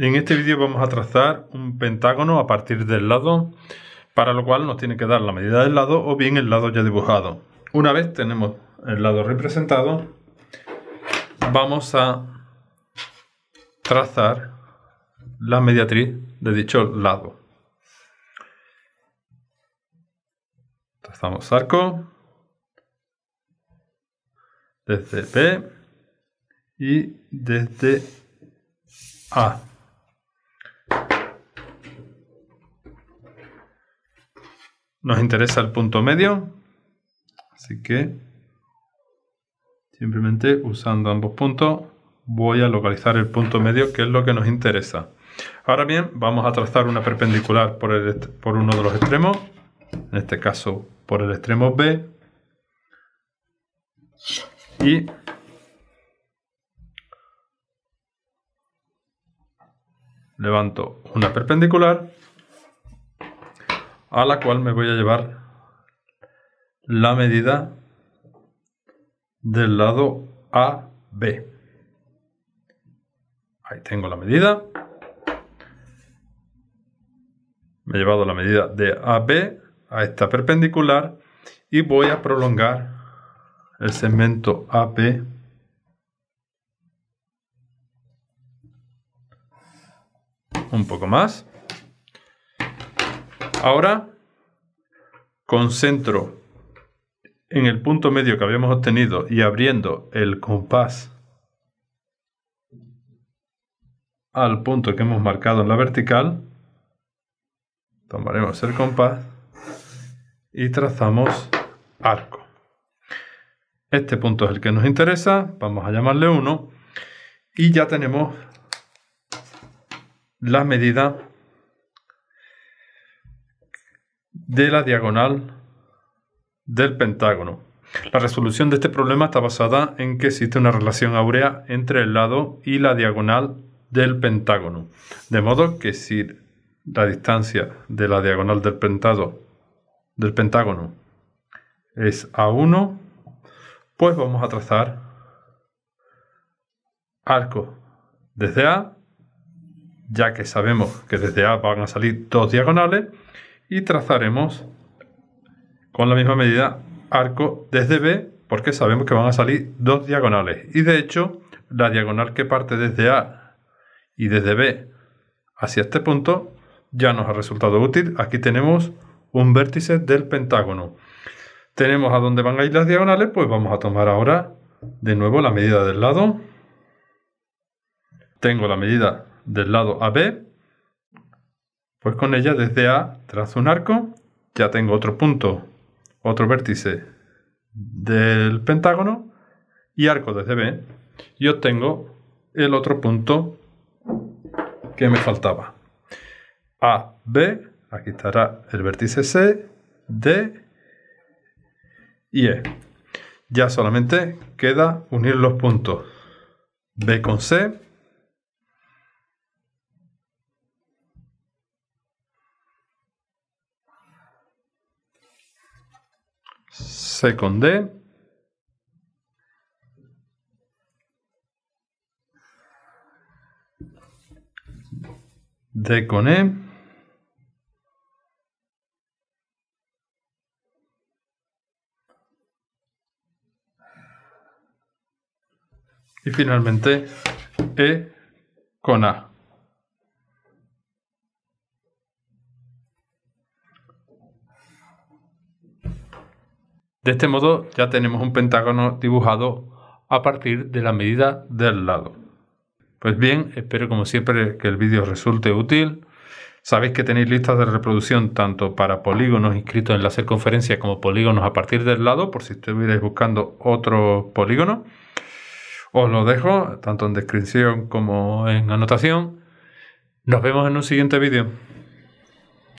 En este vídeo vamos a trazar un pentágono a partir del lado, para lo cual nos tiene que dar la medida del lado o bien el lado ya dibujado. Una vez tenemos el lado representado, vamos a trazar la mediatriz de dicho lado. Trazamos arco desde B y desde A. Nos interesa el punto medio, así que simplemente usando ambos puntos voy a localizar el punto medio que es lo que nos interesa. Ahora bien, vamos a trazar una perpendicular por, el, por uno de los extremos, en este caso por el extremo B, y levanto una perpendicular a la cual me voy a llevar la medida del lado AB. Ahí tengo la medida. Me he llevado la medida de AB a esta perpendicular y voy a prolongar el segmento AB un poco más. Ahora concentro en el punto medio que habíamos obtenido y abriendo el compás al punto que hemos marcado en la vertical, tomaremos el compás y trazamos arco. Este punto es el que nos interesa, vamos a llamarle 1 y ya tenemos la medida de la diagonal del pentágono. La resolución de este problema está basada en que existe una relación áurea entre el lado y la diagonal del pentágono. De modo que si la distancia de la diagonal del, del pentágono es A1, pues vamos a trazar arco desde A, ya que sabemos que desde A van a salir dos diagonales, y trazaremos con la misma medida arco desde B porque sabemos que van a salir dos diagonales y de hecho la diagonal que parte desde A y desde B hacia este punto ya nos ha resultado útil. Aquí tenemos un vértice del pentágono. Tenemos a dónde van a ir las diagonales, pues vamos a tomar ahora de nuevo la medida del lado. Tengo la medida del lado AB pues con ella desde A trazo un arco, ya tengo otro punto, otro vértice del pentágono y arco desde B y obtengo el otro punto que me faltaba. A, B, aquí estará el vértice C, D y E. Ya solamente queda unir los puntos B con C C con D. D con E. Y finalmente E con A. De este modo ya tenemos un pentágono dibujado a partir de la medida del lado. Pues bien, espero como siempre que el vídeo resulte útil. Sabéis que tenéis listas de reproducción tanto para polígonos inscritos en la circunferencia como polígonos a partir del lado, por si estuvierais buscando otro polígono. Os lo dejo tanto en descripción como en anotación. Nos vemos en un siguiente vídeo.